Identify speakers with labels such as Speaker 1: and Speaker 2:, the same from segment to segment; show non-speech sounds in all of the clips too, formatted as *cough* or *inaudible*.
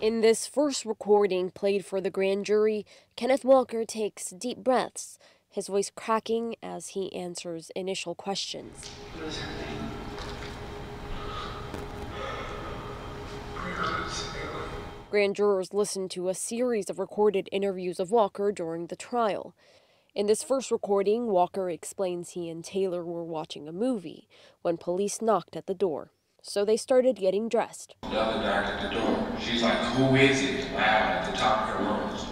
Speaker 1: In this first recording played for the grand jury, Kenneth Walker takes deep breaths, his voice cracking as he answers initial questions. Grand jurors listened to a series of recorded interviews of Walker during the trial. In this first recording, Walker explains he and Taylor were watching a movie when police knocked at the door. So they started getting dressed.
Speaker 2: The other guy at the door, she's like, Who is it? loud at the top of her lungs.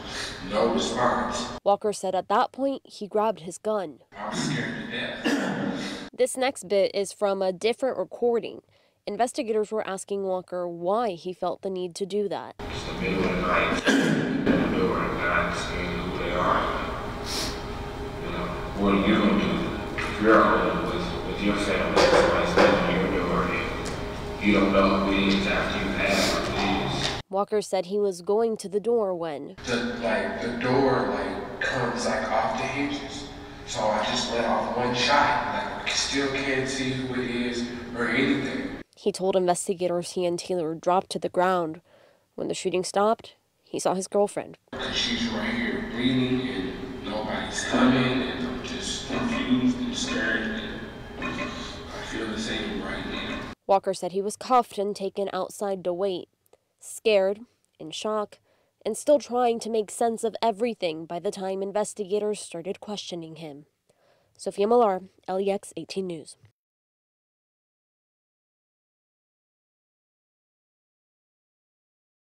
Speaker 2: No response.
Speaker 1: Walker said at that point he grabbed his gun.
Speaker 2: I was scared to death. *coughs*
Speaker 1: This next bit is from a different recording. Investigators were asking Walker why he felt the need to do that.
Speaker 2: It's the middle of the night. the door and not seeing who they are. You know, what are you gonna do? If you're home with, with your family, you don't know who it is after you've had what it is.
Speaker 1: Walker said he was going to the door when
Speaker 2: The like the door like comes like off the hinges. So I just let off one shot. Like I still can't see who it is or anything.
Speaker 1: he told investigators he and Taylor dropped to the ground. When the shooting stopped, he saw his girlfriend.
Speaker 2: She's right here bleeding and nobody's coming and I'm just confused and scared and I feel the same right now.
Speaker 1: Walker said he was cuffed and taken outside to wait, scared, in shock, and still trying to make sense of everything by the time investigators started questioning him. Sophia Millar, LEX 18 News.